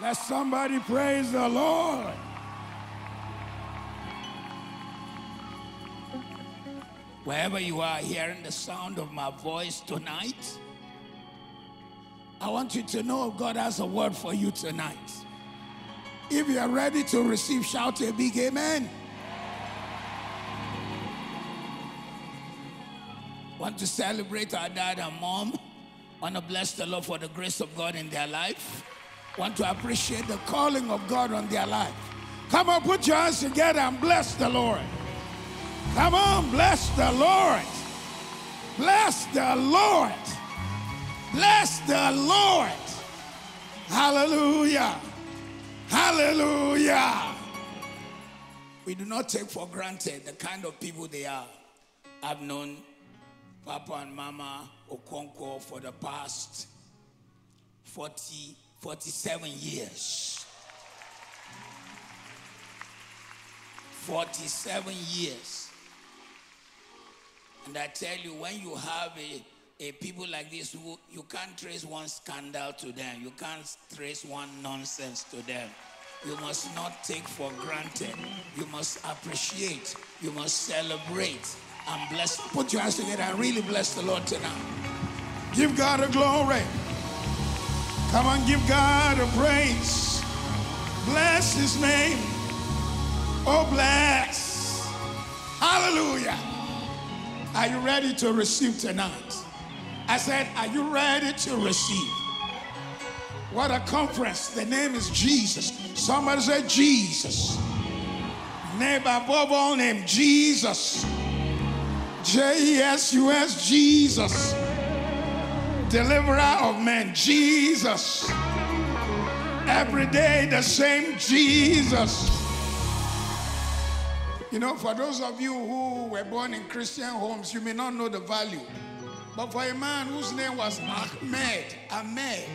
Let somebody praise the Lord. Wherever you are hearing the sound of my voice tonight, I want you to know God has a word for you tonight. If you are ready to receive, shout a big amen. Want to celebrate our dad and mom. Want to bless the Lord for the grace of God in their life. Want to appreciate the calling of God on their life. Come on, put your hands together and bless the Lord. Come on, bless the Lord. Bless the Lord. Bless the Lord. Hallelujah. Hallelujah. We do not take for granted the kind of people they are. I've known Papa and Mama Okonkwo for the past 40, 47 years. 47 years. And I tell you, when you have a, a people like this who you can't trace one scandal to them, you can't trace one nonsense to them. You must not take for granted. You must appreciate. You must celebrate and bless. Put your hands together and really bless the Lord tonight. Give God a glory. Come on, give God a praise. Bless his name. Oh, bless. Hallelujah. Are you ready to receive tonight? I said, Are you ready to receive? What a conference. The name is Jesus. Somebody said, Jesus. Name above all name, Jesus. J E S U S, Jesus. Deliverer of men, Jesus. Every day the same Jesus. You know, for those of you who were born in Christian homes, you may not know the value. But for a man whose name was Ahmed, Ahmed,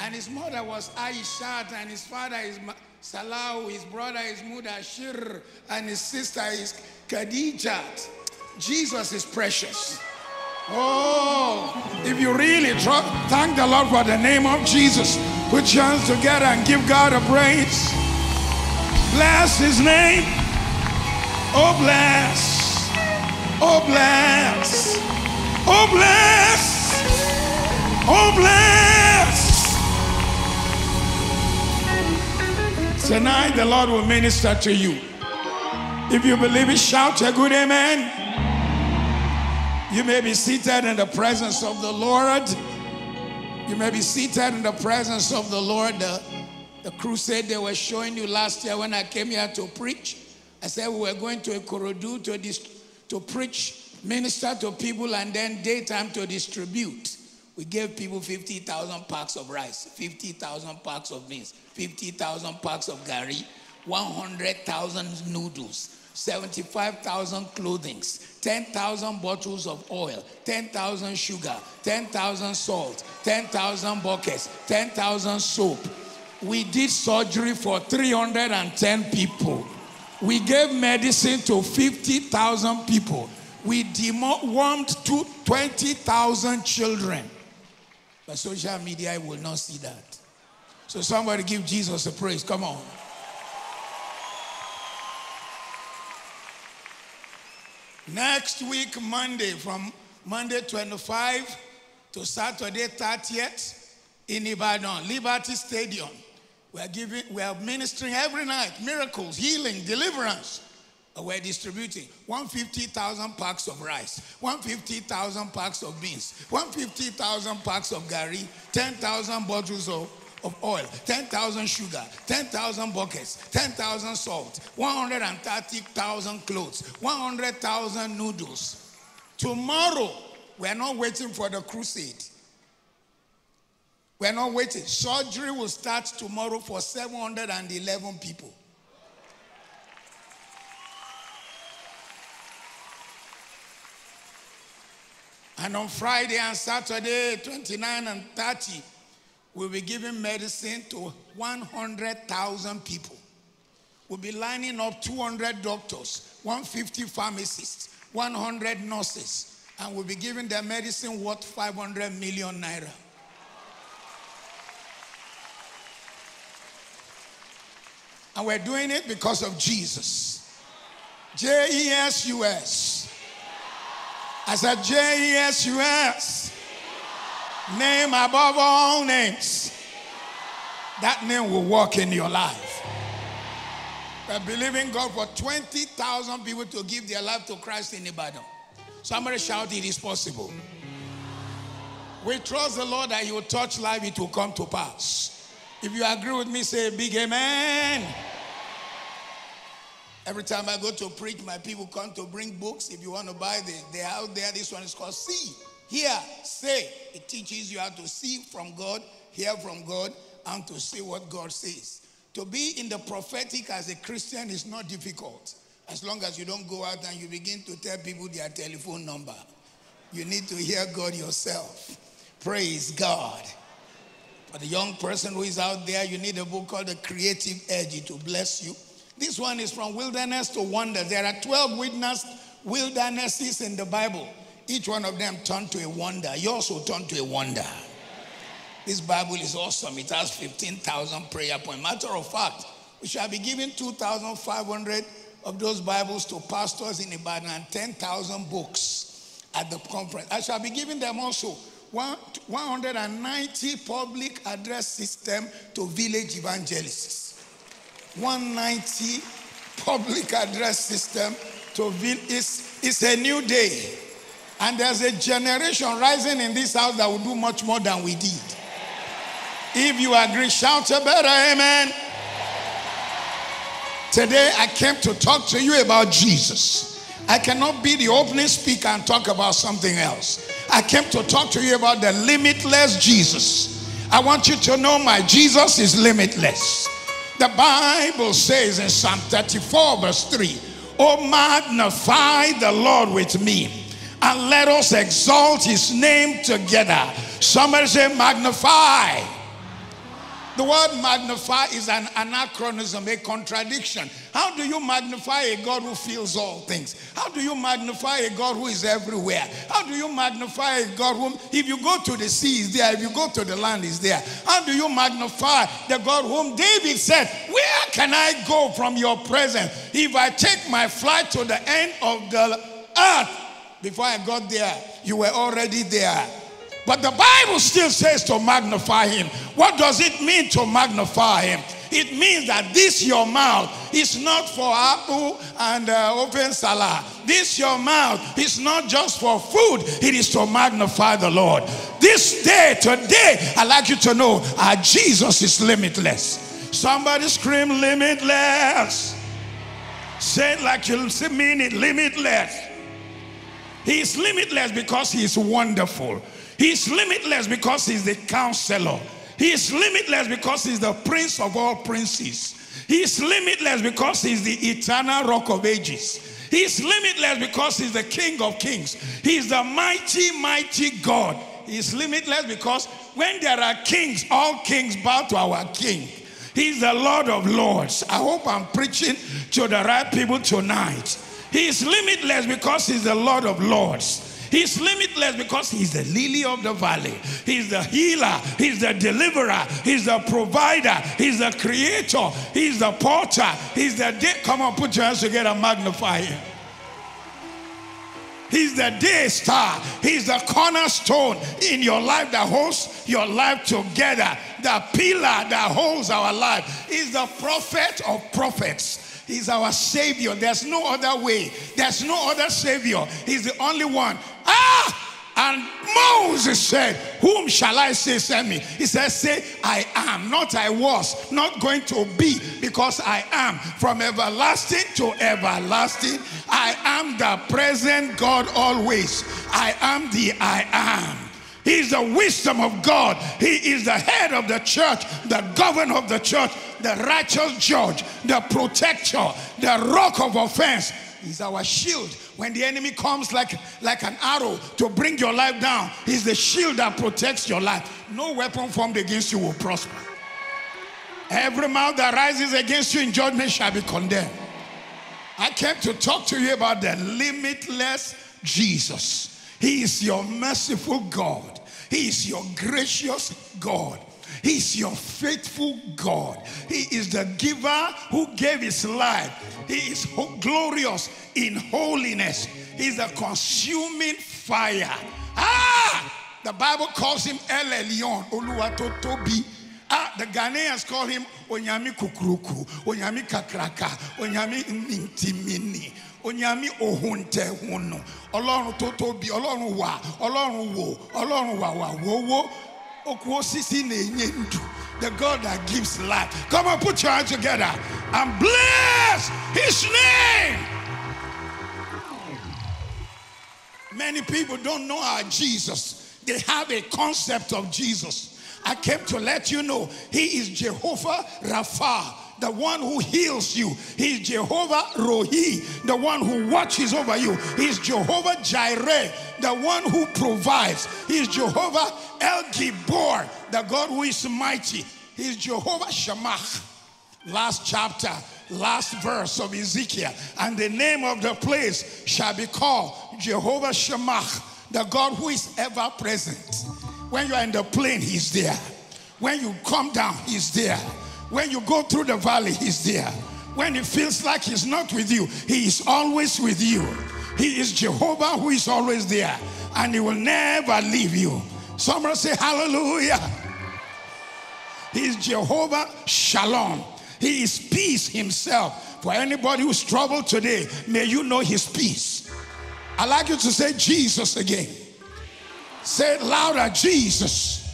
and his mother was Aishat, and his father is Salau, his brother is Mudashir, and his sister is Khadijat. Jesus is precious. Oh, if you really thank the Lord for the name of Jesus. Put your hands together and give God a praise. Bless his name. Oh, bless. Oh, bless. Oh, bless. Oh, bless. Tonight, the Lord will minister to you. If you believe it, shout a good amen. You may be seated in the presence of the Lord. You may be seated in the presence of the Lord. The, the crusade they were showing you last year when I came here to preach. I said we were going to Ikorodu to, dis- to preach, minister to people, and then daytime to distribute. We gave people 50,000 packs of rice, 50,000 packs of beans, 50,000 packs of gari, 100,000 noodles, 75,000 clothings, 10,000 bottles of oil, 10,000 sugar, 10,000 salt, 10,000 buckets, 10,000 soap. We did surgery for 310 people. We gave medicine to 50,000 people. We dewormed to 20,000 children. But social media will not see that. So somebody give Jesus a praise. Come on. Next week, Monday, from Monday 25 to Saturday 30th in Ibadan, Liberty Stadium. We are giving, we are ministering every night, miracles, healing, deliverance. We're distributing 150,000 packs of rice, 150,000 packs of beans, 150,000 packs of gari, 10,000 bottles of of oil, 10,000 sugar, 10,000 buckets, 10,000 salt, 130,000 clothes, 100,000 noodles. Tomorrow, we're not waiting for the crusade. We're not waiting. Surgery will start tomorrow for 711 people. And on Friday and Saturday, 29 and 30, we'll be giving medicine to 100,000 people. We'll be lining up 200 doctors, 150 pharmacists, 100 nurses, and we'll be giving their medicine worth 500 million naira. And we're doing it because of Jesus. J E S U S. I said J E S U S. Name above all names. That name will work in your life. We're believing God for 20,000 people to give their life to Christ in Ibadan. Somebody shout, It is possible. We trust the Lord that He will touch life, it will come to pass. If you agree with me, say a big amen. Every time I go to preach, my people come to bring books. If you want to buy, they, they're out there. This one is called See, Hear, Say. It teaches you how to see from God, hear from God, and to see what God says. To be in the prophetic as a Christian is not difficult. As long as you don't go out and you begin to tell people their telephone number. You need to hear God yourself. Praise God. For the young person who is out there, you need a book called The Creative Edge to bless you. This one is from wilderness to wonder. There are 12 witness wildernesses in the Bible. Each one of them turned to a wonder. You also turn to a wonder. This Bible is awesome. It has 15,000 prayer points. Matter of fact, we shall be giving 2,500 of those Bibles to pastors in Ibadan and 10,000 books at the conference. I shall be giving them also 190 public address system to village evangelists. 190 public address system to village. It's, it's a new day. And there's a generation rising in this house that will do much more than we did. If you agree, shout a better amen. Today I came to talk to you about Jesus. I cannot be the opening speaker and talk about something else. I came to talk to you about the limitless Jesus. I want you to know my Jesus is limitless. The Bible says in Psalm 34, verse 3, Oh, magnify the Lord with me and let us exalt his name together. Somebody say, magnify. The word magnify is an anachronism, a contradiction. How do you magnify a God who feels all things? How do you magnify a God who is everywhere? How do you magnify a God whom, if you go to the sea, is there. If you go to the land, is there. How do you magnify the God whom David said, Where can I go from your presence? If I take my flight to the end of the earth, before I got there, you were already there. But the Bible still says to magnify him. What does it mean to magnify him? It means that this your mouth is not for apple and uh, open salad. This your mouth is not just for food. It is to magnify the Lord. This day, today, i like you to know our Jesus is limitless. Somebody scream limitless. Say it like you mean it limitless. He is limitless because he is wonderful. He's limitless because he's the counselor. He is limitless because he's the prince of all princes. He is limitless because he's the eternal rock of ages. He is limitless because he's the king of kings. He's the mighty, mighty God. He is limitless because when there are kings, all kings bow to our king. He's the Lord of lords. I hope I'm preaching to the right people tonight. He is limitless because he's the Lord of lords. He's limitless because he's the lily of the valley. He's the healer. He's the deliverer. He's the provider. He's the creator. He's the porter. He's the day. Come on, put your hands together, magnify him. He's the day star. He's the cornerstone in your life that holds your life together. The pillar that holds our life. He's the prophet of prophets. He's our Savior. There's no other way. There's no other Savior. He's the only one. Ah! And Moses said, Whom shall I say send me? He says, Say, I am, not I was, not going to be, because I am. From everlasting to everlasting, I am the present God always. I am the I am. He's the wisdom of God. He is the head of the church, the governor of the church, the righteous judge, the protector, the rock of offense. He's our shield. When the enemy comes like, like an arrow to bring your life down, he's the shield that protects your life. No weapon formed against you will prosper. Every mouth that rises against you in judgment shall be condemned. I came to talk to you about the limitless Jesus. He is your merciful God. He is your gracious God. He is your faithful God. He is the giver who gave his life. He is glorious in holiness. He is a consuming fire. Ah! The Bible calls him El Elyon, Oluwatotobi. Ah, the Ghanaians call him Onyami Kukuruku, Onyami Kakraka, Onyami Mintimini, Onyami Ohunte Hunu, Ọlọ́run tó tóbi, Ọlọ́run wà, Ọlọ́run wò, Ọlọ́run wà wà wówó, Okuo sisi na enye ndu. The God that gives life. Come on, put your hands together and bless His name. Many people don't know our Jesus. They have a concept of Jesus. I came to let you know He is Jehovah Rapha, the one who heals you. He is Jehovah Rohi, the one who watches over you. He is Jehovah Jireh, the one who provides. He is Jehovah El Gibor, the God who is mighty. He is Jehovah Shammah. Last chapter, last verse of Ezekiel. And the name of the place shall be called Jehovah Shammah, the God who is ever present. When you are in the plane, He's there. When you come down, He's there. When you go through the valley, He's there. When it feels like He's not with you, He is always with you. He is Jehovah who is always there, and He will never leave you. Somebody say, Hallelujah. He is Jehovah Shalom. He is peace himself. For anybody who's troubled today, may you know his peace. I'd like you to say Jesus again. Say it louder, Jesus.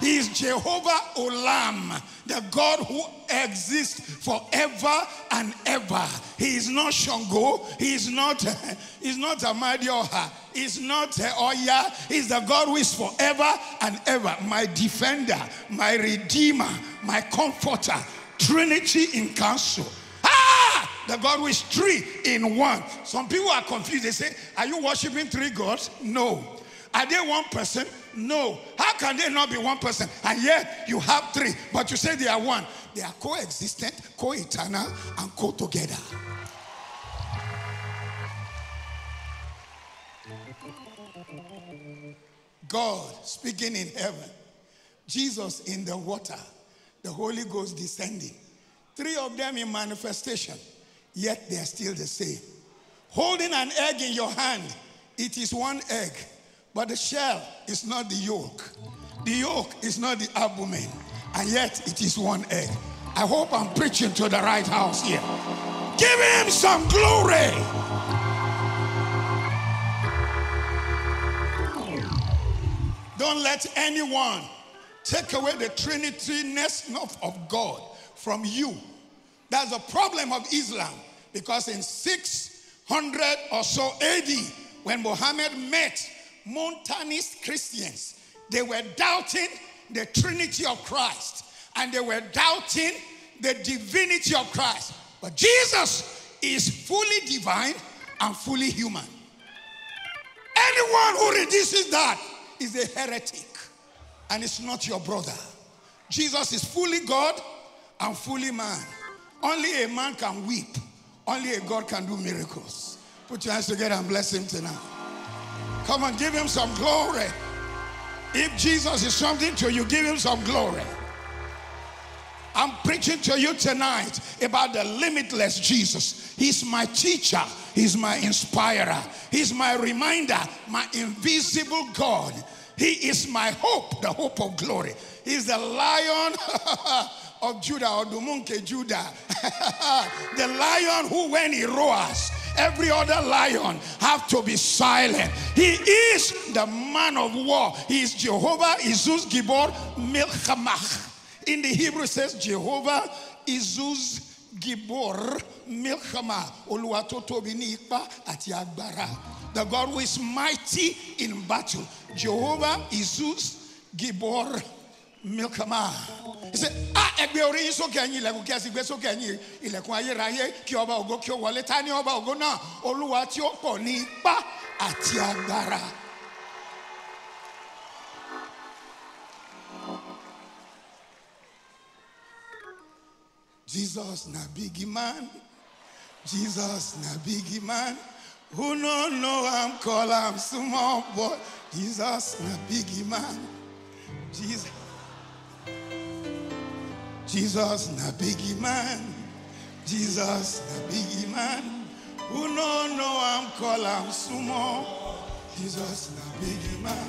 He is Jehovah Olam, the God who exists forever and ever. He is not Shango. He is not, he's not Amadioha. He's not Oya. He's the God who is forever and ever. My defender, my redeemer, my comforter. Trinity in council. Ah! The God who is three in one. Some people are confused. They say, Are you worshiping three gods? No. Are they one person? No. How can they not be one person? And yet you have three, but you say they are one. They are coexistent, co eternal, and co together. God speaking in heaven, Jesus in the water, the Holy Ghost descending. Three of them in manifestation, yet they are still the same. Holding an egg in your hand, it is one egg, but the shell is not the yolk. The yolk is not the abdomen, and yet it is one egg. I hope I'm preaching to the right house here. Give him some glory. Don't let anyone take away the trinityness of God from you. That's a problem of Islam because in 600 or so AD, when Muhammad met Montanist Christians, they were doubting the Trinity of Christ and they were doubting the divinity of Christ. But Jesus is fully divine and fully human. Anyone who reduces that is a heretic and it's not your brother. Jesus is fully God and fully man. Only a man can weep, only a God can do miracles. Put your hands together and bless him tonight. Come on, give him some glory. If Jesus is something to you, give him some glory. I'm preaching to you tonight about the limitless Jesus. He's my teacher, He's my inspirer, He's my reminder, my invisible God. He is my hope, the hope of glory. He's the lion of Judah, or Dumunke Judah. the lion who, when he roars, every other lion have to be silent. He is the man of war. He is Jehovah Izus Gibor Milchamach. In the Hebrew says Jehovah Izus Gibor Milchama Oluwatotobi ni agbára. The God who is mighty in battle. Jehovah Izus Gibor Milkama. He said, Ah, ẹgbẹ́ orí yín sókè ẹ̀yin ilẹ̀kùn kí ẹ sì gbé sókè ẹ̀yin ilẹ̀kùn ayérayé kí ọba ògo kí ó wọlé. Ta ni ọba ògo náà? Olúwa tí ó pọ̀ ní ipá àti agbára. Jesus na big man. Jesus na big man. Who no know I'm call I'm small boy. Jesus, na big man. Jesus. Jesus, na big man. Jesus, na big man. Who no no I'm call am sumo. Jesus, na big man.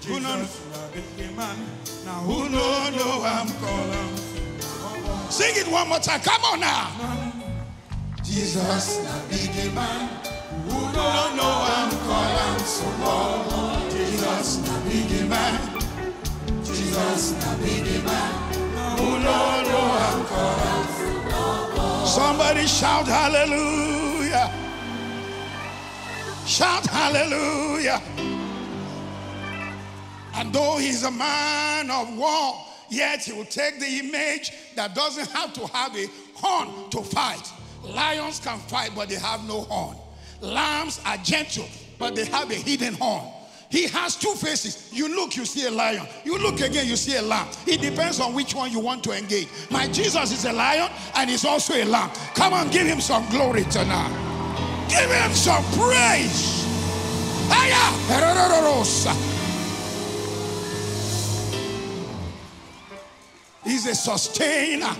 Jesus na big man. Now who no no I'm call am. sumo. Sing it one more time. Come on now. Jesus, na big man. Who no no I'm call am sumo. Jesus, na big man. Jesus, na big man. Somebody shout hallelujah. Shout hallelujah. And though he's a man of war, yet he will take the image that doesn't have to have a horn to fight. Lions can fight, but they have no horn. Lambs are gentle, but they have a hidden horn. He has two faces. You look, you see a lion. You look again, you see a lamb. It depends on which one you want to engage. My Jesus is a lion and he's also a lamb. Come on, give him some glory tonight. Give him some praise. He's a sustainer.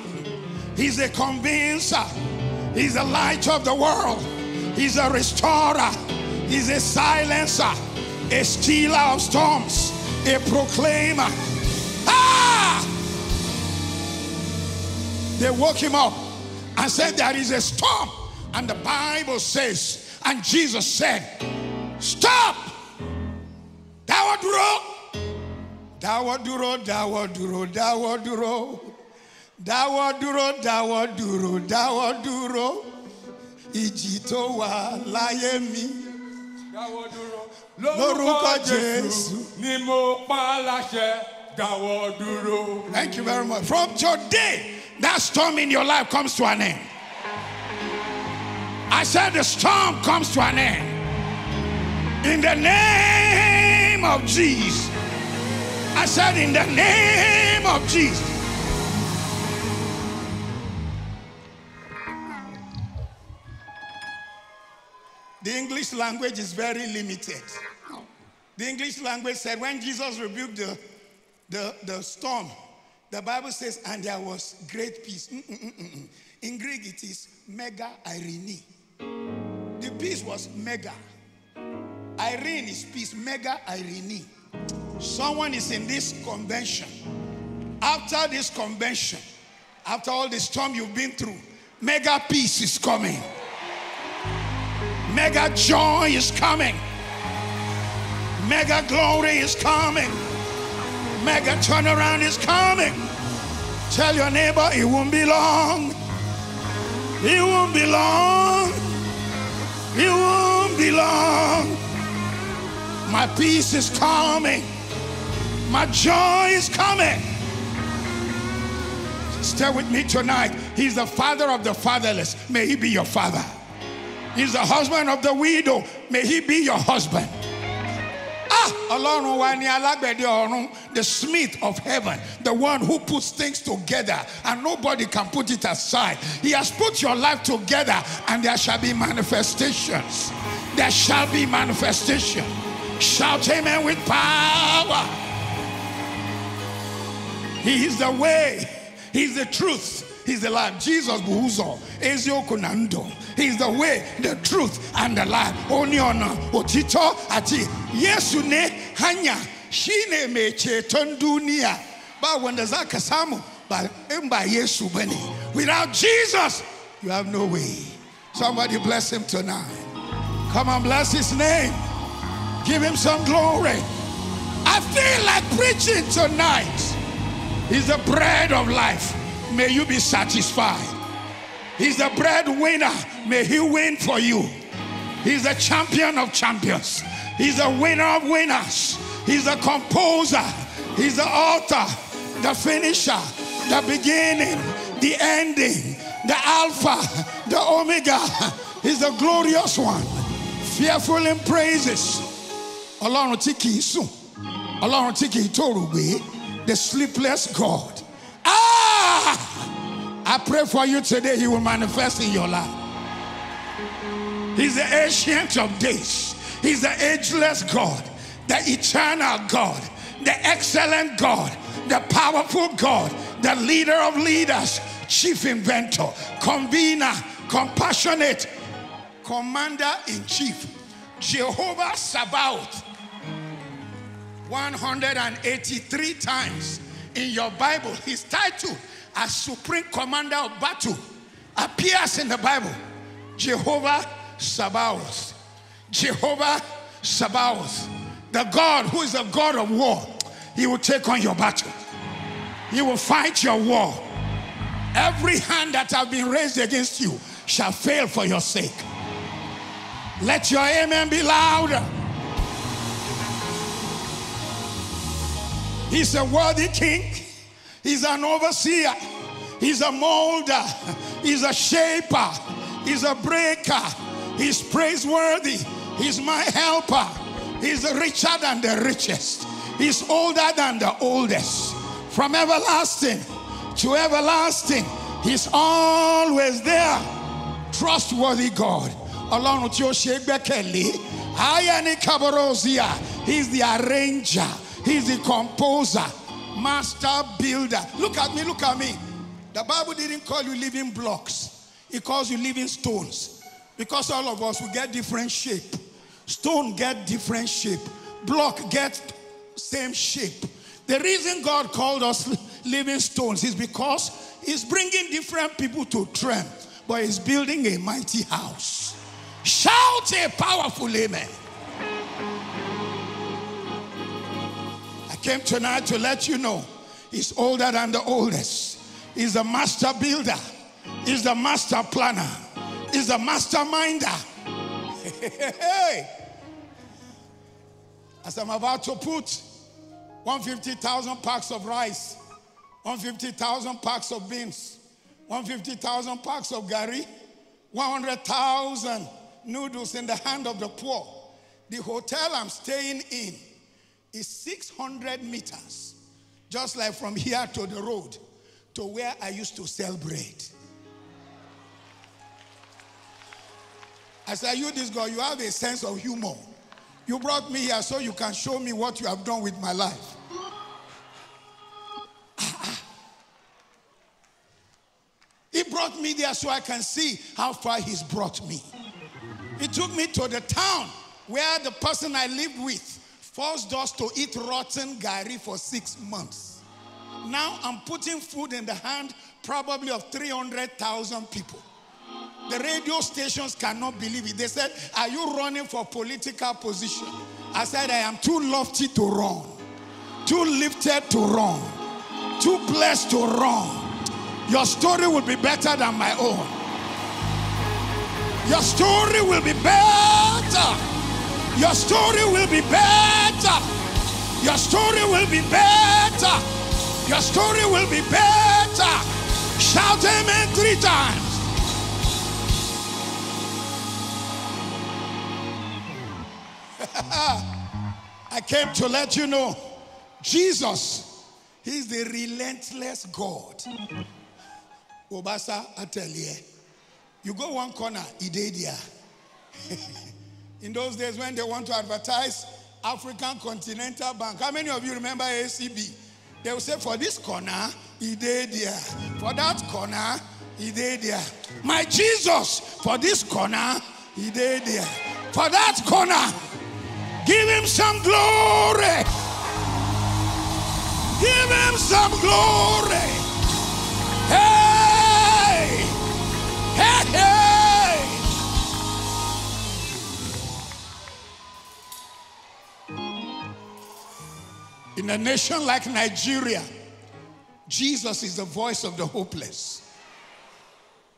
He's a convincer. He's the light of the world. He's a restorer. He's a silencer, a stealer of storms, a proclaimer. Ah! They woke him up and said, There is a storm. And the Bible says, and Jesus said, Stop! Thou duro. Thou duro, thou duro, thou duro. Thou duro, thou duro, thou duro. Ìjì tó wà láyé mi. Lórúkọ Jésù. ni mo pa láṣẹ dáwọ́ dúró. Thank you very much. From today, that storm in your life comes to an end. I said the storm comes to an end. In the name of Jesus. I said in the name of Jesus. The English language is very limited. The English language said when Jesus rebuked the, the, the storm, the Bible says, and there was great peace. Mm, mm, mm, mm, mm. In Greek, it is mega irene. The peace was mega. Irene is peace, mega irene. Someone is in this convention. After this convention, after all the storm you've been through, mega peace is coming. Mega joy is coming. Mega glory is coming. Mega turnaround is coming. Tell your neighbor it won't be long. It won't be long. It won't be long. My peace is coming. My joy is coming. Stay with me tonight. He's the father of the fatherless. May he be your father. He's the husband of the widow. May he be your husband. The smith of heaven, the one who puts things together and nobody can put it aside. He has put your life together and there shall be manifestations. There shall be manifestation. Shout amen with power. He is the way, He's the truth, He's the life. Jesus bụ ụzọ, eziokwu na. He's the way, the truth, and the life. Onye ọ̀nà, òtítọ́ àti Yesu ne hanya shi ne mai ceton duniya. Ba wanda za ka samu ba in ba Yesu. Without Jesus, you have no way. Somebody bless him tonight. Come and bless his name. Give him some glory. I feel like preaching tonight. He's the bread of life. May you be satisfied. He's the breadwinner. May he win for you. He's the champion of champions. He's the winner of winners. He's the composer. He's the author, the finisher, the beginning, the ending, the Alpha, the Omega. He's the glorious one, fearful in praises. Ọlọ́run tí kìí sùn, Ọlọ́run tí kìí tòrògbé, the sleepless God. I pray for you today, He will manifest in your life. He's the ancient of days, He's the ageless God, the eternal God, the excellent God, the powerful God, the leader of leaders, chief inventor, convener, compassionate, commander in chief, Jehovah Sabaoth. 183 times in your Bible, his title as Supreme Commander of Battle appears in the Bible. Jehovah Sabaoth. Jehovah Sabaoth. The God who is the God of war. He will take on your battle. He will fight your war. Every hand that have been raised against you shall fail for your sake. Let your amen be louder. He's a worthy king. He's an overseer. He's a molder. He's a shaper. He's a breaker. He's praiseworthy. He's my helper. He's richer than the richest. He's older than the oldest. From everlasting to everlasting, He's always there. Trustworthy God. Along with ó ṣe gbẹ́kẹ̀lé. Ayani Kabarozia. He's the arranger. He's the composer. Master builder. Look at me, look at me. The Bible didn't call you living blocks. It calls you living stones. Because all of us will get different shape. Stone get different shape. Block get same shape. The reason God called us living stones is because He's bringing different people to trend, but He's building a mighty house. Shout a powerful amen. Came tonight to let you know He's older than the oldest. He's the master builder. He's the master planner. He's the masterminder. As I'm about to put 150,000 packs of rice, 150,000 packs of beans, 150,000 packs of gari, 100,000 noodles in the hand of the poor. The hotel I'm staying in is 600 meters, just like from here to the road to where I used to sell bread. I said, You, this girl, you have a sense of humor. You brought me here so you can show me what you have done with my life. He brought me there so I can see how far he's brought me. He took me to the town where the person I lived with forced us to eat rotten gari for six months. Now I'm putting food in the hand probably of 300,000 people. The radio stations cannot believe it. They said, Are you running for political position? I said, I am too lofty to run, too lifted to run, too blessed to run. Your story will be better than my own. Your story will be better. Your story will be better. Your story will be better. Your story will be better. Shout amen three times. I came to let you know Jesus, He's the relentless God. Obasa Atelier. You go one corner, Idedia. In those days when they want to advertise African Continental Bank, how many of you remember ACB? They will say, for this corner, Idedia. For that corner, Idedia. My Jesus, for this corner, Idedia. For that corner, give him some glory. Give him some glory. Hey! Hey, hey! In a nation like Nigeria, Jesus is the voice of the hopeless.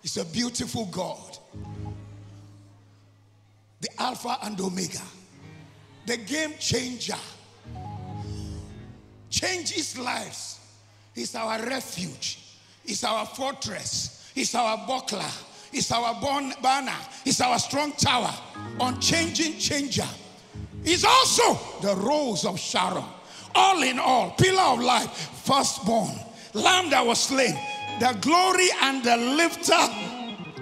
He's a beautiful God, the Alpha and Omega, the game changer, changes lives. He's our refuge, He's our fortress, He's our buckler, He's our bon- banner, He's our strong tower, unchanging changer. He's also the rose of Sharon. All in all, pillar of life, firstborn, lamb that was slain, the glory and the lifter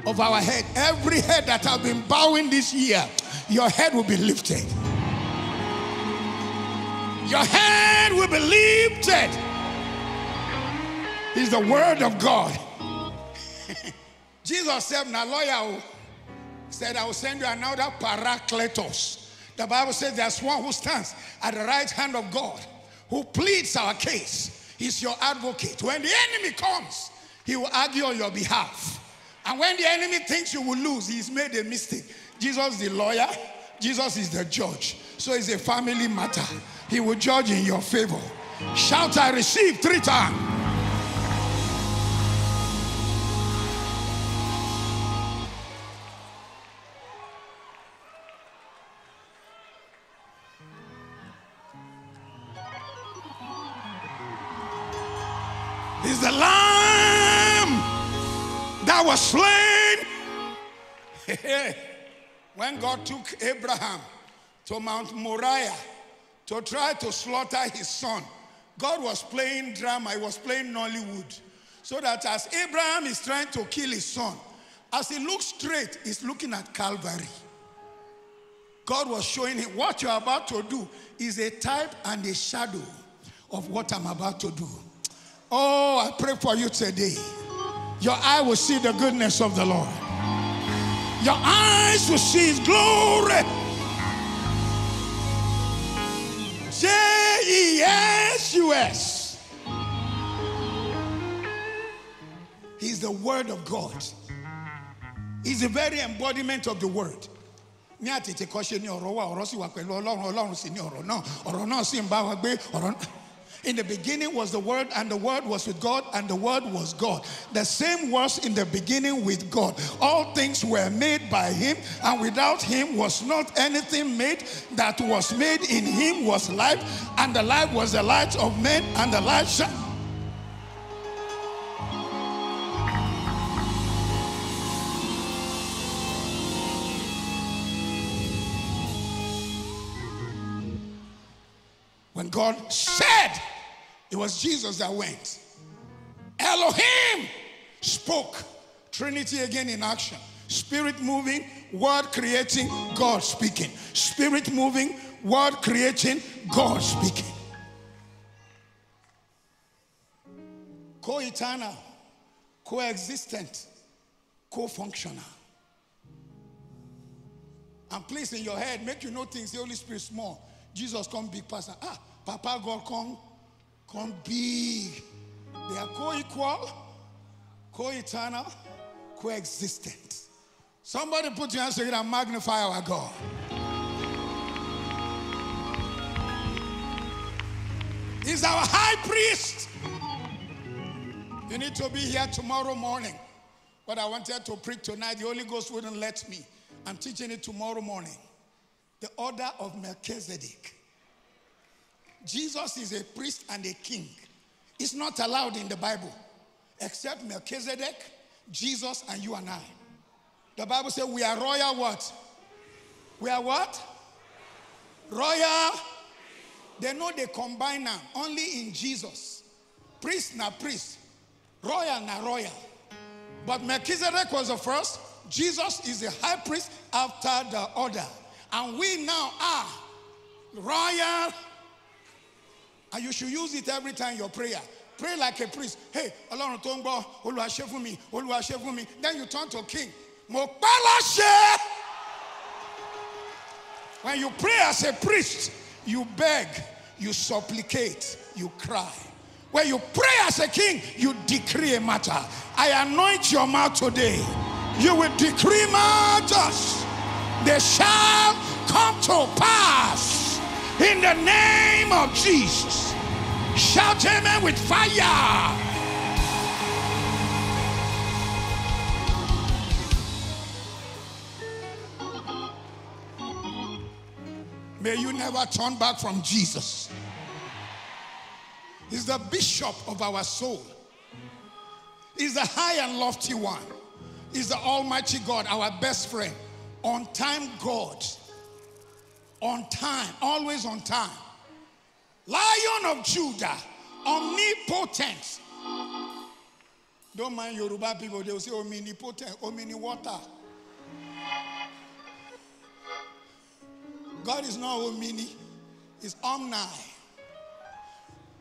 of our head. Every head that have been bowing this year, your head will be lifted. Your head will be lifted. Is the word of God. Jesus said, "Now lawyer said, I will send you another paracletos." The Bible says there's one who stands at the right hand of God, who pleads our case. is your advocate. When the enemy comes, he will argue on your behalf. And when the enemy thinks you will lose, he's made a mistake. Jesus the lawyer, Jesus is the judge. So it's a family matter. He will judge in your favor. Shout, I receive three times. Slain. when God took Abraham to Mount Moriah to try to slaughter his son, God was playing drama, he was playing Nollywood. So that as Abraham is trying to kill his son, as he looks straight, he's looking at Calvary. God was showing him what you're about to do is a type and a shadow of what I'm about to do. Oh, I pray for you today. Your eye will see the goodness of the Lord. Your eyes will see his glory. J E S U S. He's the word of God. He's the very embodiment of the word. ní àtètè kọ́ ṣe ní ọ̀rọ̀ wa ọ̀rọ̀ sì wà pẹ̀lú ọlọ́run ọlọ́run sì ní ọ̀rọ̀ náà ọ̀rọ̀ náà sì ń bá wa gbé ọ̀rọ̀ náà. In the beginning was the Word, and the Word was with God, and the Word was God. The same was in the beginning with God. All things were made by Him, and without Him was not anything made that was made. In Him was life, and the life was the light of men, and the light. God said, it was Jesus that went. Elohim spoke. Trinity again in action. Spirit moving, word creating, God speaking. Spirit moving, word creating, God speaking. Co eternal, coexistent, co functional. And please, in your head, make you know things. The Holy Spirit small. Jesus come big person. Ah, Papa God come, come big. They are co-equal, co-eternal, co-existent. Somebody put your hands together and magnify our God. He's our high priest. You need to be here tomorrow morning. But I wanted to preach tonight. The Holy Ghost wouldn't let me. I'm teaching it tomorrow morning. The order of Melchizedek. Jesus is a priest and a king. It's not allowed in the Bible, except Melchizedek, Jesus, and you and I. The Bible says we are royal what? We are what? Royal. They know they combine now only in Jesus. Priest na priest, royal na royal. But Melchizedek was the first. Jesus is the high priest after the order. And we now are royal. And you should use it every time your prayer. Pray like a priest. Hey, Ọlọ́run tó ń Olúwa ṣe fún mi, Olúwa ṣe fún mi. Then you turn to king. Mo. When you pray as a priest, you beg, you supplicate, you cry. When you pray as a king, you decree a matter. I anoint your mouth today. You will decree matters. They shall come to pass in the name of Jesus. Shout amen with fire. May you never turn back from Jesus. He's the bishop of our soul. He's the high and lofty one. He's the almighty God, our best friend. On time God. On time, always on time. Lion of Judah, omnipotent. Don't mind Yoruba people, they will say omnipotent, omni water. God is not omni, he's omni.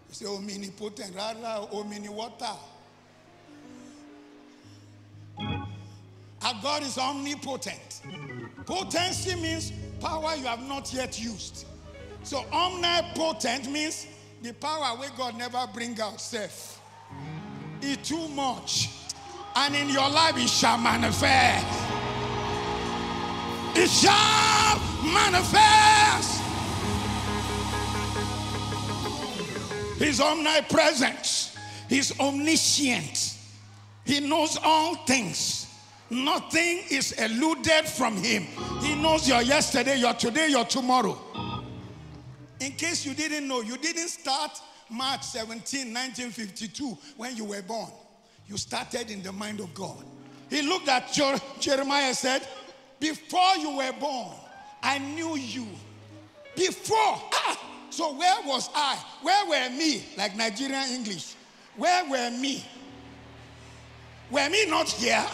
You say omnipotent, rather omni water. Our God is omnipotent. Potency means power you have not yet used. So omnipotent means the power where God never bring out self. It's too much. And in your life it shall manifest. It shall manifest. He's omnipresent. He's omniscient. He knows all things. Nothing is eluded from him. He knows your yesterday, your today, your tomorrow. In case you didn't know, you didn't start March 17, 1952 when you were born. You started in the mind of God. He looked at Jer- Jeremiah and said, Before you were born, I knew you. Before. Ah, so where was I? Where were me? Like Nigerian English. Where were me? Were me not here?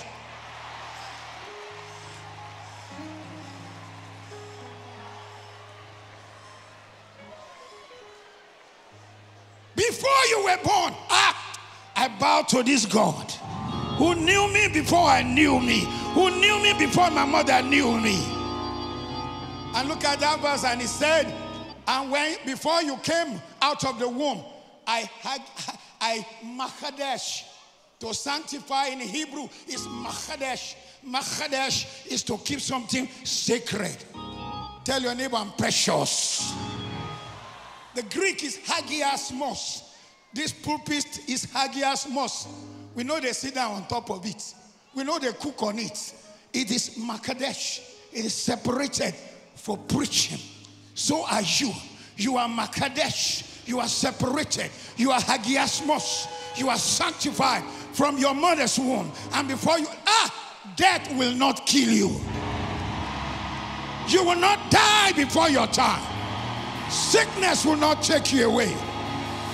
Before you were born, ah, I bow to this God who knew me before I knew me, who knew me before my mother knew me. And look at that verse, and he said, And when before you came out of the womb, I had I Machadesh. To sanctify in Hebrew is Machadesh. Machadesh is to keep something sacred. Tell your neighbor I'm precious. The Greek is hagiasmos. This pulpit is hagiasmos. We know they sit down on top of it. We know they cook on it. It is makadesh. It is separated for preaching. So are you. You are makadesh. You are separated. You are hagiasmos. You are sanctified from your mother's womb. And before you, ah, death will not kill you. You will not die before your time. Sickness will not take you away.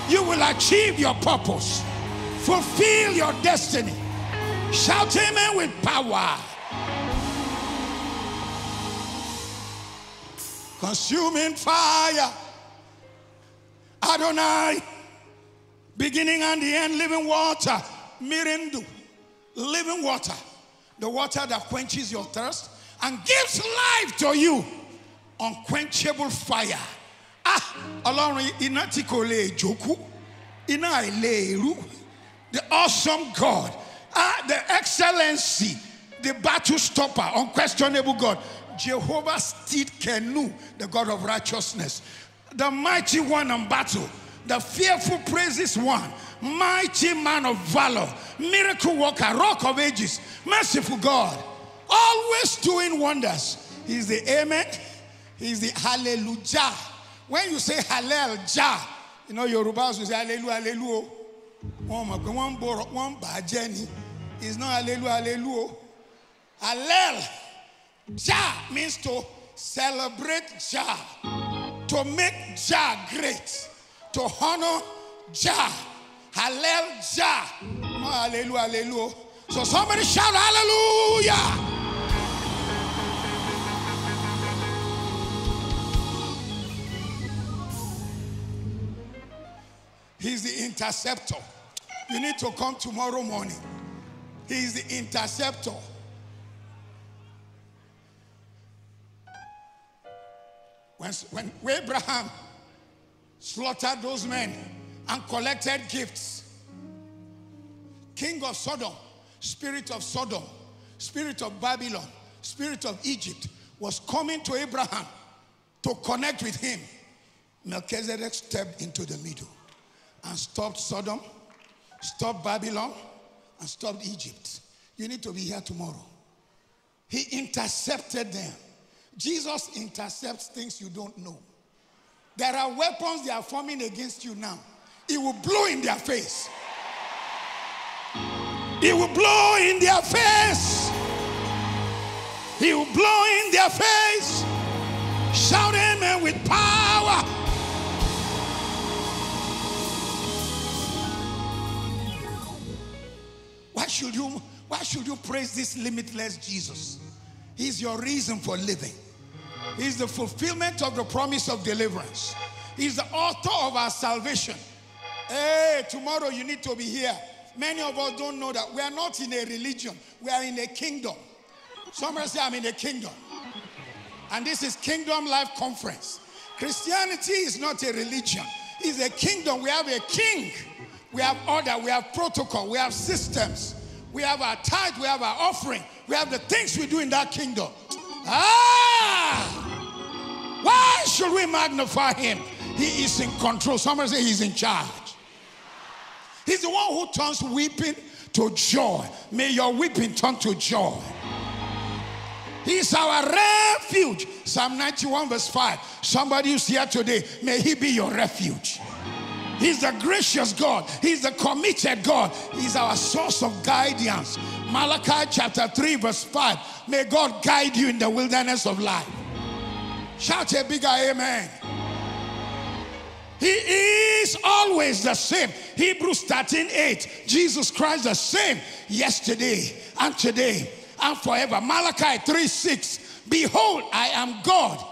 You will achieve your purpose, fulfill your destiny. Shout amen with power. Consuming fire. Adonai. Beginning and the end, living water. Mirindu. Living water. The water that quenches your thirst and gives life to you. Unquenchable fire. Ah, ọlọ́run iná tí kò lè iná àìlèèrú the awesome God. Ah the excellency the battle stopper unquestionable God. Jehovah Kenu the God of righteousness. The mighty one in battle. The fearful praises one. Mighty man of valor. Miracle worker rock of ages. Merciful God. Always doing wonders. He's the amen. He's the hallelujah when you say hallel jah you know yorùbá will say hallelujah hallelujah. Wọn mọ̀ pé wọ́n it's not hallelujah hallelujah. Hallel jah means to celebrate jah to make jah great to honor jah hallel jah not hallelujah hallelujah. So somebody shout hallelujah. He's the interceptor. You need to come tomorrow morning. He's the interceptor. When, when Abraham slaughtered those men and collected gifts, king of Sodom, spirit of Sodom, spirit of Babylon, spirit of Egypt was coming to Abraham to connect with him. Melchizedek stepped into the middle and stopped Sodom, stopped Babylon, and stopped Egypt. You need to be here tomorrow. He intercepted them. Jesus intercepts things you don't know. There are weapons they are forming against you now. It will blow in their face. It will blow in their face. He will blow in their face. Shout amen with power. Why should you why should you praise this limitless Jesus? He's your reason for living. He's the fulfillment of the promise of deliverance. He's the author of our salvation. Hey, tomorrow you need to be here. Many of us don't know that we are not in a religion, we are in a kingdom. Somebody say, I'm in a kingdom. And this is Kingdom Life Conference. Christianity is not a religion, it's a kingdom. We have a king, we have order, we have protocol, we have systems, we have our tithe, we have our offering, we have the things we do in that kingdom. Ah! Why should we magnify him? He is in control. Somebody say he's in charge. He's the one who turns weeping to joy. May your weeping turn to joy. He's our refuge. Psalm 91, verse 5. Somebody who's here today, may he be your refuge. He's the gracious God. He's the committed God. He's our source of guidance. Malachi chapter 3, verse 5. May God guide you in the wilderness of life. Shout a bigger amen. He is always the same. Hebrews 13 8. Jesus Christ the same yesterday and today and forever. Malachi 3 6. Behold, I am God.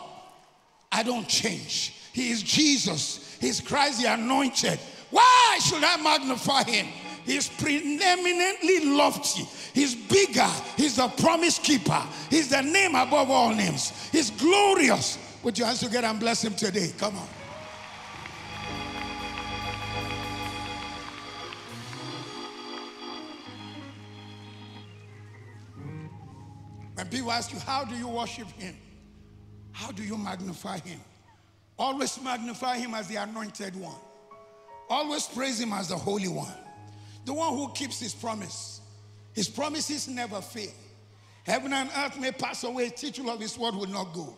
I don't change. He is Jesus. He's Christ the anointed. Why should I magnify him? He's preeminently lofty. He's bigger. He's the promise keeper. He's the name above all names. He's glorious. Put your hands together and bless him today. Come on. When people ask you, How do you worship him? How do you magnify him? Always magnify him as the anointed one. Always praise him as the holy one. The one who keeps his promise. His promises never fail. Heaven and earth may pass away, title of his word will not go.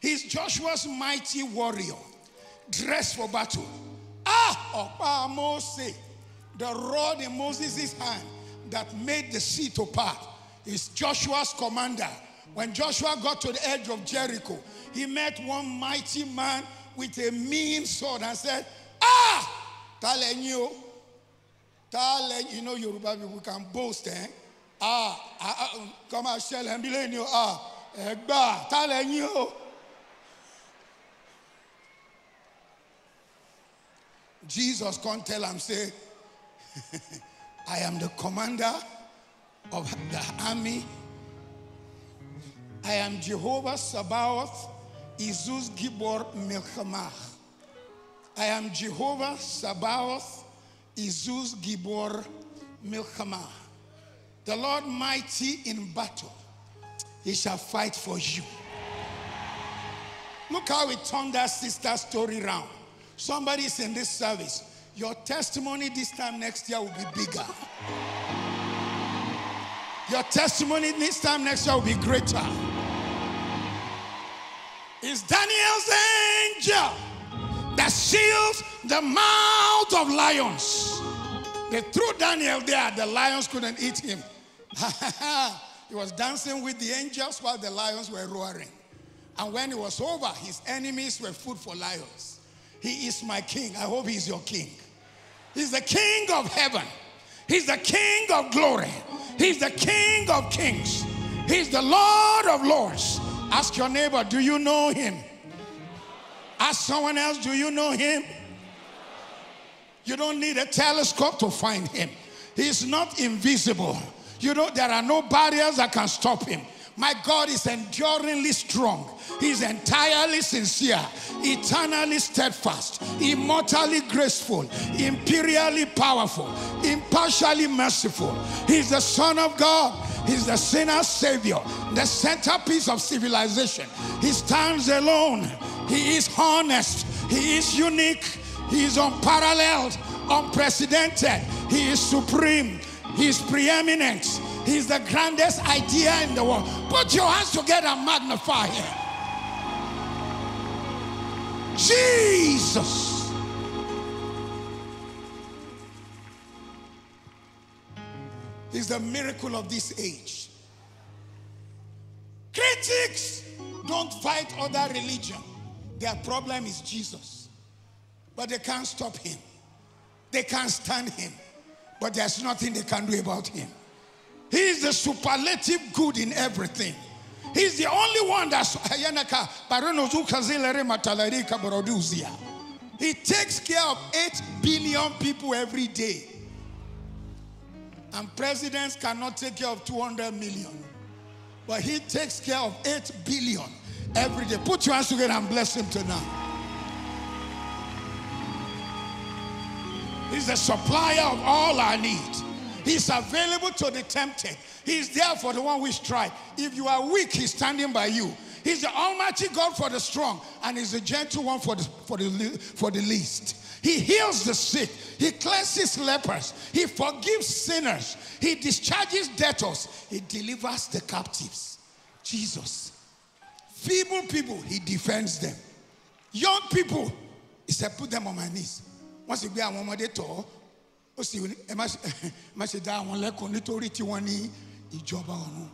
He's Joshua's mighty warrior, dressed for battle. Ah, Opa Moses, the rod in Moses' hand that made the sea to part is Joshua's commander. When Joshua got to the edge of Jericho, he met one mighty man with a mean sword and said, Ah, Talenyo, Talen, you know, Yoruba people can boast, eh? Ah, ah, ah come on, shell and you, ah, Egba, Talenyo. Jesus can't tell him, say, I am the commander of the army. I am Jehovah Sabaoth, Izus Gibor. I am Jehovah Sabaoth, Izus Gibor Milchamah. The Lord mighty in battle, he shall fight for you. Look how we turned that sister story around. Somebody's in this service. Your testimony this time next year will be bigger. Your testimony this time next year will be greater. It's Daniel's angel that seals the mouth of lions. They threw Daniel there, the lions couldn't eat him. he was dancing with the angels while the lions were roaring. And when it was over, his enemies were food for lions. He is my king. I hope he's your king. He's the king of heaven. He's the king of glory. He's the king of kings. He's the Lord of lords. Ask your neighbor, do you know him? Ask someone else, do you know him? You don't need a telescope to find him. He's not invisible. You know, there are no barriers that can stop him. My God is enduringly strong. He's entirely sincere, eternally steadfast, immortally graceful, imperially powerful, impartially merciful. He's the Son of God. He's the sinner's savior, the centerpiece of civilization. He stands alone. He is honest. He is unique. He is unparalleled, unprecedented. He is supreme. He is preeminent. He's the grandest idea in the world. Put your hands together and magnify him. Jesus. He's the miracle of this age. Critics don't fight other religion. Their problem is Jesus. But they can't stop him. They can't stand him. But there's nothing they can do about him. He is the superlative good in everything. He's the only one that's He takes care of 8 billion people every day. And presidents cannot take care of 200 million. But he takes care of 8 billion every day. Put your hands together and bless him tonight. He's the supplier of all our needs. He's available to the tempted. He's there for the one we strike. If you are weak, he's standing by you. He's the Almighty God for the strong, and He's the gentle one for the, for the, for the least. He heals the sick. He cleanses lepers. He forgives sinners. He discharges debtors. He delivers the captives. Jesus. Feeble people, He defends them. Young people, He said, put them on my knees. Once you be a woman, they talk. Ó sì ẹ má ṣe dá àwọn lẹ́kọ̀ọ́ nítorí tí wọ́n ní ìjọba ọ̀run.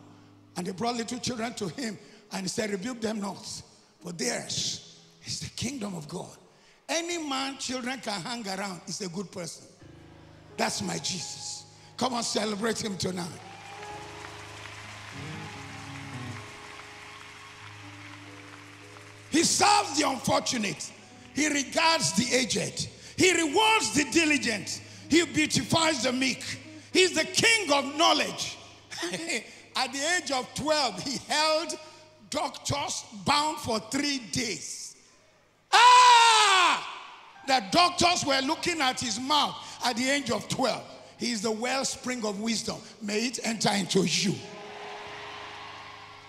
And they brought little children to him and he said rebuke them not for theirs is the kingdom of God. Any man children can hang around is a good person. That's my Jesus. Come on celebrate him tonight. He serves the unfortunate. He regards the aged. He rewards the diligent he beautifies the meek. He's the king of knowledge. At the age of 12, he held doctors bound for three days. Ah! The doctors were looking at his mouth at the age of 12. He is the wellspring of wisdom. May it enter into you.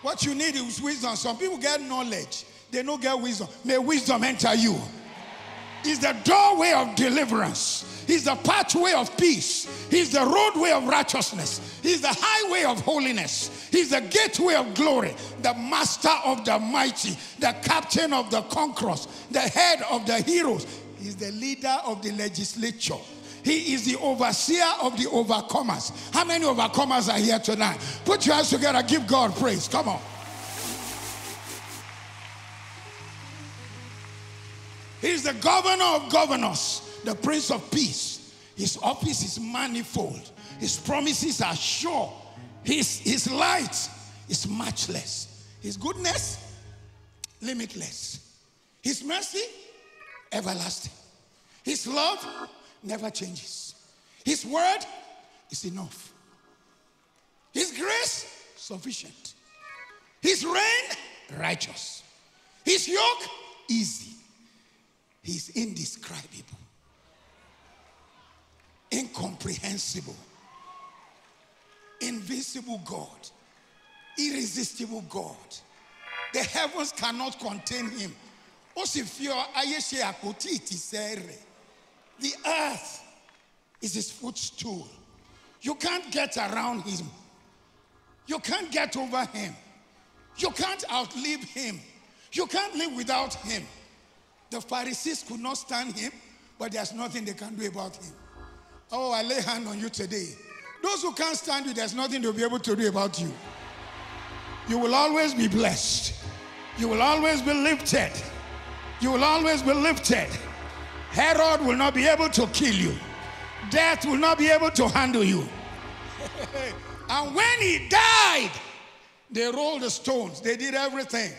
What you need is wisdom. Some people get knowledge, they don't get wisdom. May wisdom enter you. Is the doorway of deliverance. He's the pathway of peace. He's the roadway of righteousness. He's the highway of holiness. He's the gateway of glory, the master of the mighty, the captain of the conquerors, the head of the heroes. He's the leader of the legislature. He is the overseer of the overcomers. How many overcomers are here tonight? Put your hands together, give God praise. Come on. He's the governor of governors the Prince of Peace. His office is manifold, His promises are sure, His, his light is matchless, His goodness, limitless, His mercy, everlasting, His love never changes, His word is enough, His grace sufficient, His reign righteous, His yoke easy. He's indescribable incomprehensible, invisible God, irresistible God. The heavens cannot contain him. The earth is his footstool. You can't get around him. You can't get over him. You can't outlive him. You can't live without him. The Pharisees could not stand him, but there's nothing they can do about him. Oh, I lay hand on you today. Those who can't stand you, there's nothing they'll be able to do about you. You will always be blessed. You will always be lifted. You will always be lifted. Herod will not be able to kill you. Death will not be able to handle you. and when he died, they rolled the stones. They did everything.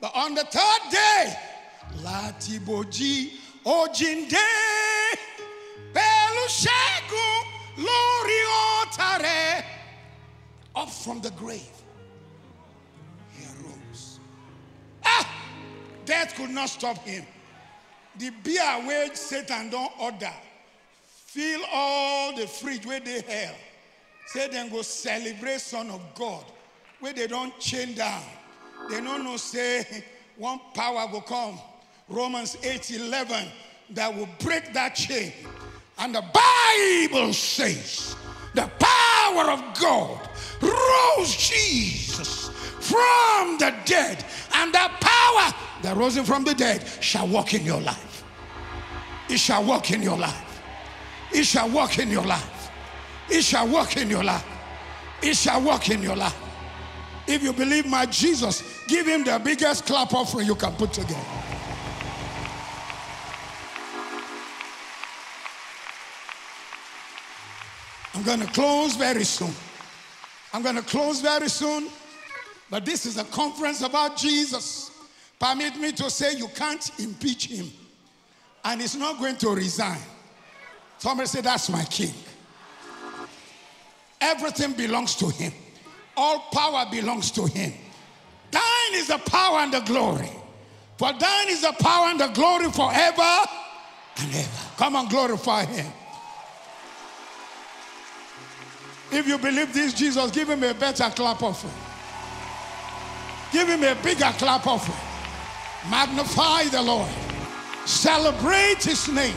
But on the third day, Latiboji Ojinde Belushagu Loriotare up from the grave. He arose. Ah! Death could not stop him. The beer wage Satan don't order. Fill all the fridge where they hell. Say then go celebrate Son of God. Where they don't chain down. They don't know say one power will come. Romans 8 11 that will break that chain. And the Bible says the power of God rose Jesus from the dead. And that power that rose him from the dead shall walk in your life. It shall walk in your life. It shall walk in your life. It shall walk in your life. It shall walk in your life. If you believe my Jesus, give him the biggest clap offering you can put together. Going to close very soon. I'm going to close very soon. But this is a conference about Jesus. Permit me to say you can't impeach him. and he's not going to resign. Somebody say, That's my king. Everything belongs to him, all power belongs to him. Thine is the power and the glory. For thine is the power and the glory forever and ever. Come and glorify him. If you believe this, Jesus, give him a better clap offering. Give him a bigger clap offering. Magnify the Lord. Celebrate his name.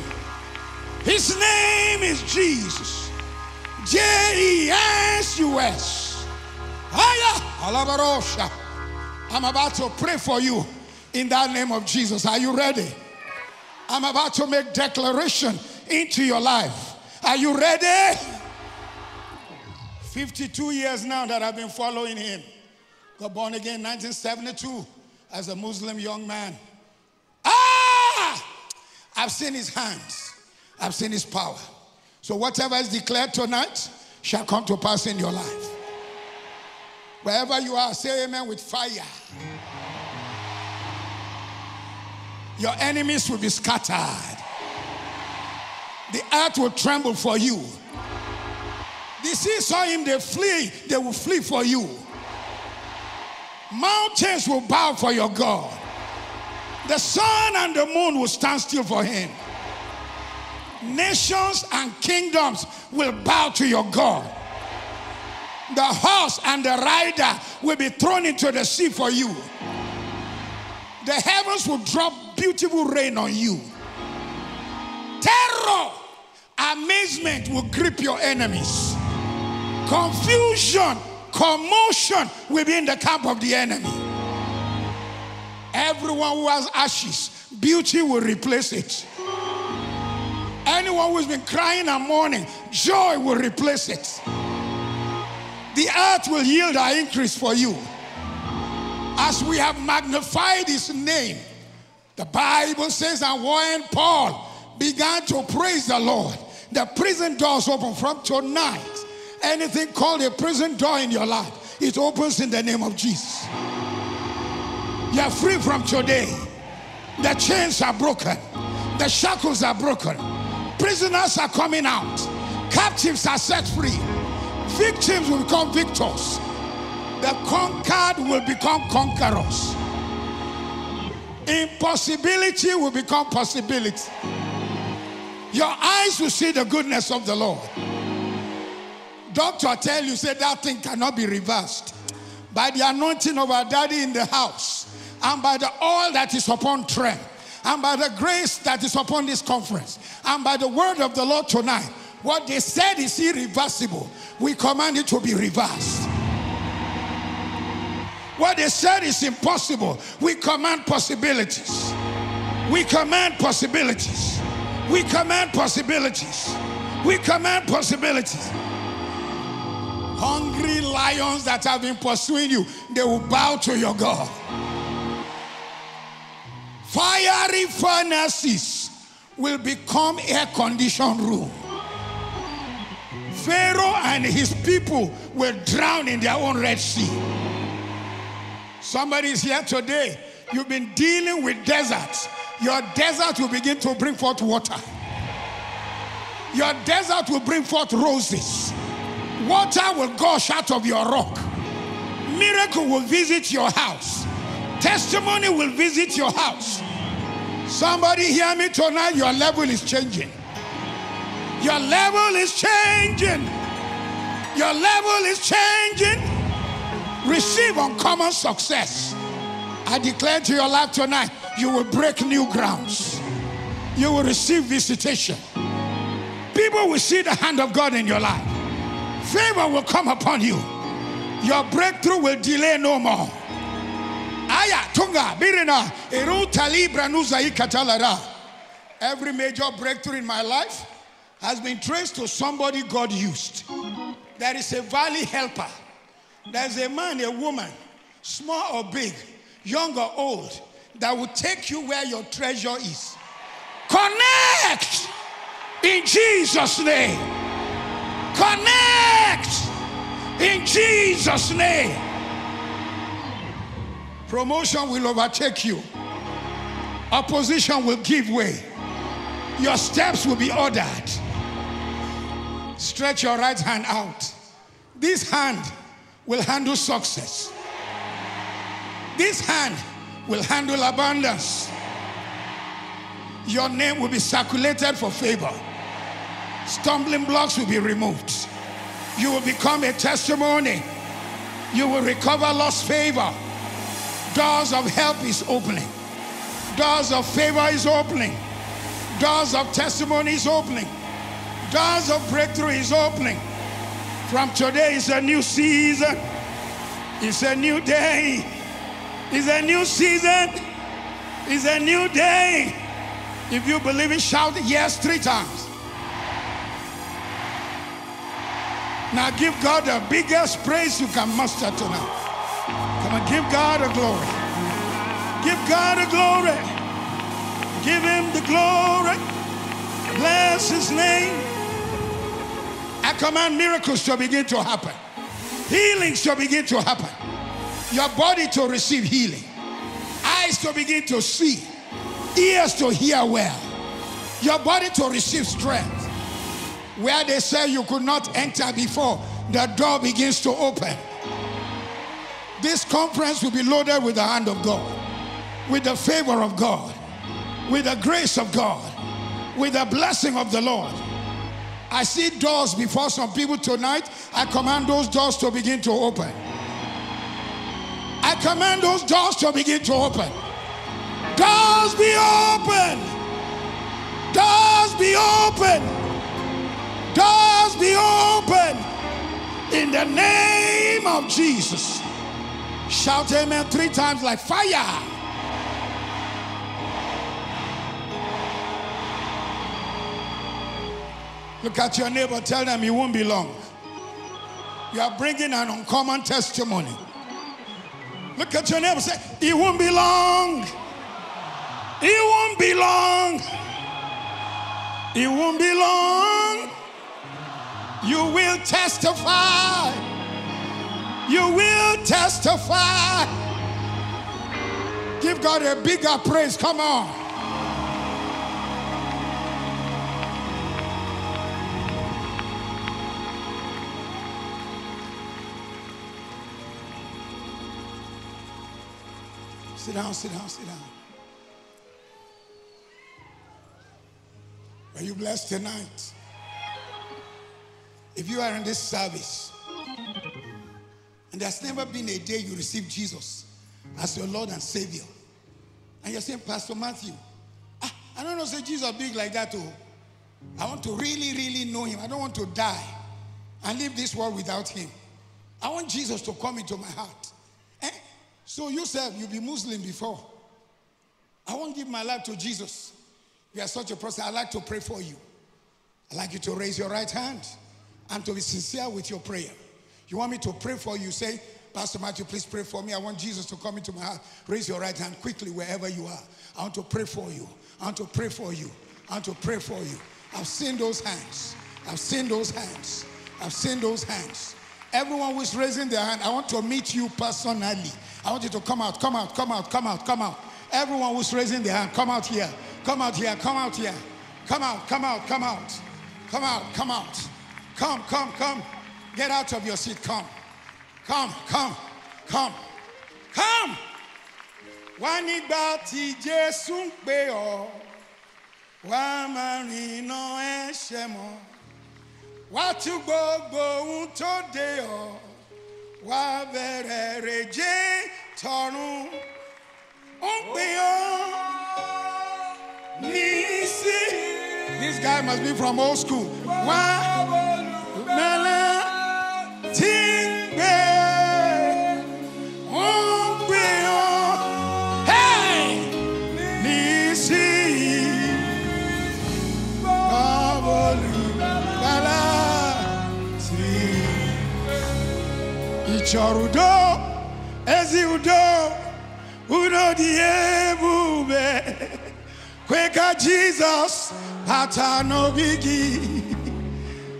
His name is Jesus. J E S U S. Alabarosha. I'm about to pray for you in that name of Jesus. Are you ready? I'm about to make declaration into your life. Are you ready? 52 years now that I've been following him. Got born again 1972 as a Muslim young man. Ah! I've seen his hands. I've seen his power. So whatever is declared tonight shall come to pass in your life. Wherever you are, say amen with fire. Your enemies will be scattered. The earth will tremble for you. The sea saw him, they flee, they will flee for you. Mountains will bow for your God. The sun and the moon will stand still for him. Nations and kingdoms will bow to your God. The horse and the rider will be thrown into the sea for you. The heavens will drop beautiful rain on you. Terror, amazement will grip your enemies. Confusion, commotion will be in the camp of the enemy. Everyone who has ashes, beauty will replace it. Anyone who's been crying and mourning, joy will replace it. The earth will yield our increase for you. As we have magnified his name, the Bible says, and when Paul began to praise the Lord, the prison doors open from tonight. Anything called a prison door in your life, it opens in the name of Jesus. You are free from today. The chains are broken, the shackles are broken, prisoners are coming out, captives are set free, victims will become victors, the conquered will become conquerors. Impossibility will become possibility. Your eyes will see the goodness of the Lord. Doctor tell you, say that thing cannot be reversed. By the anointing of our daddy in the house, and by the oil that is upon TREM, and by the grace that is upon this conference, and by the word of the Lord tonight, what they said is irreversible. We command it to be reversed. What they said is impossible. We command possibilities. We command possibilities. We command possibilities. We command possibilities. Hungry lions that have been pursuing you, they will bow to your God. Fiery furnaces will become air conditioned room. Pharaoh and his people will drown in their own Red Sea. Somebody is here today. You've been dealing with deserts. Your desert will begin to bring forth water. Your desert will bring forth roses. Water will gush out of your rock. Miracle will visit your house. Testimony will visit your house. Somebody hear me tonight. Your level is changing. Your level is changing. Your level is changing. Receive uncommon success. I declare to your life tonight, you will break new grounds. You will receive visitation. People will see the hand of God in your life. Favor will come upon you. Your breakthrough will delay no more. Aya, tunga, birina, libra. Every major breakthrough in my life has been traced to somebody God used. There is a valley helper. There's a man, a woman, small or big, young or old, that will take you where your treasure is. Connect in Jesus' name. Connect in Jesus' name. Promotion will overtake you, opposition will give way. Your steps will be ordered. Stretch your right hand out. This hand will handle success. This hand will handle abundance. Your name will be circulated for favor. Stumbling blocks will be removed. You will become a testimony. You will recover lost favor. Doors of help is opening. Doors of favor is opening. Doors of testimony is opening. Doors of breakthrough is opening. From today is a new season. It's a new day. It's a new season. It's a new day. If you believe it, shout yes three times. Now give God the biggest praise you can muster tonight. Come on, give God a glory. Give God a glory. Give him the glory. Bless his name. I command miracles to begin to happen. Healing shall begin to happen. Your body to receive healing. Eyes to begin to see. Ears to hear well. Your body to receive strength. Where they say you could not enter before, the door begins to open. This conference will be loaded with the hand of God, with the favor of God, with the grace of God, with the blessing of the Lord. I see doors before some people tonight. I command those doors to begin to open. I command those doors to begin to open. Doors be open. Doors be open. Doors be open. In the name of Jesus. Shout amen three times like fire. Look at your neighbor, tell them it won't be long. You are bringing an uncommon testimony. Look at your neighbor, say, it won't be long. It won't be long. It won't be long. You will testify. You will testify. Give God a bigger praise. Come on. Sit down, sit down, sit down. Are you blessed tonight? If you are in this service and there's never been a day you received Jesus as your Lord and Savior, and you're saying, Pastor Matthew, ah, I don't know, say Jesus big like that, too. I want to really, really know him. I don't want to die and leave this world without him. I want Jesus to come into my heart. Eh? So you said you be Muslim before. I won't give my life to Jesus. You are such a person. I'd like to pray for you. I'd like you to raise your right hand and to be sincere with your prayer. You want me to pray for you? Say, Pastor Matthew, please pray for me. I want Jesus to come into my heart. Raise your right hand quickly wherever you are. I want to pray for you. I want to pray for you. I want to pray for you. I've seen those hands. I've seen those hands. I've seen those hands. Everyone who's raising their hand, I want to meet you personally. I want you to come out, come out, come out, come out, come out. Everyone who's raising their hand, come out here. Come out here, come out here. Come out, come out, come out. Come out, come out. Come, come, come. Come. Get out of your seat. Come. Come, come, come. Come. Wá nígbà tí Jésù ń pè ọ́, wá máa rìnà ẹ̀ṣẹ̀ mọ́. Wá tú gbogbo ohun tó dé ọ́, wá bẹ̀rẹ̀ rèjé tọ̀run. Ó ń pè. This guy must be from old school. Wá mẹ́lẹ́ tí ń gbé. Ó ń pè ọ́. Hey! Nísìnyí. Olùgbàlà tí ịchọrọ udo udo udo dị ebube kwe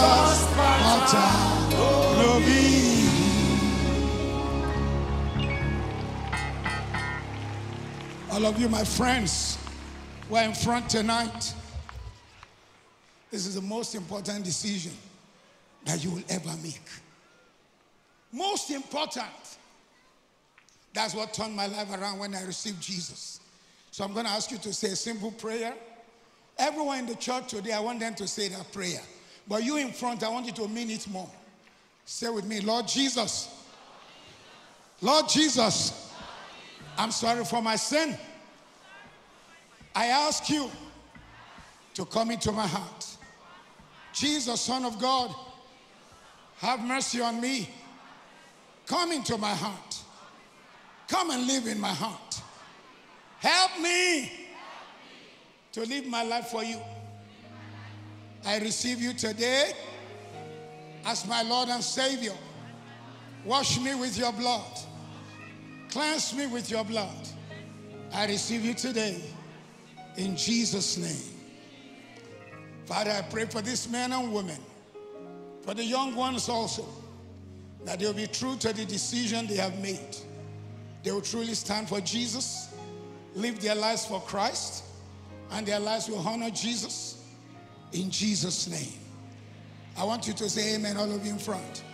Mata Lobi All of you, my friends, we're in front tonight. This is the most important decision that you will ever make. Most important. That's what turned my life around when I received Jesus. So I'm going to ask you to say a simple prayer. Everyone in the church today, I want them to say that prayer. But you in front, I want you to mean it more. Say with me, Lord Jesus. Lord Jesus, I'm sorry for my sin. I ask you to come into my heart. Jesus, Son of God, have mercy on me. Come into my heart. Come and live in my heart. Help me to live my life for you. I receive you today as my Lord and Savior. Wash me with your blood. Cleanse me with your blood. I receive you today in Jesus' name. Father, I pray for this man and woman, for the young ones also, that they'll be true to the decision they have made. They will truly stand for Jesus, live their lives for Christ, and their lives will honor Jesus in Jesus' name. I want you to say amen, all of you in front.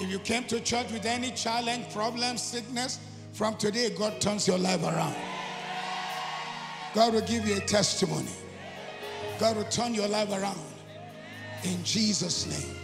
If you came to church with any challenge, problem, sickness, from today, God turns your life around. God will give you a testimony. God will turn your life around in Jesus' name.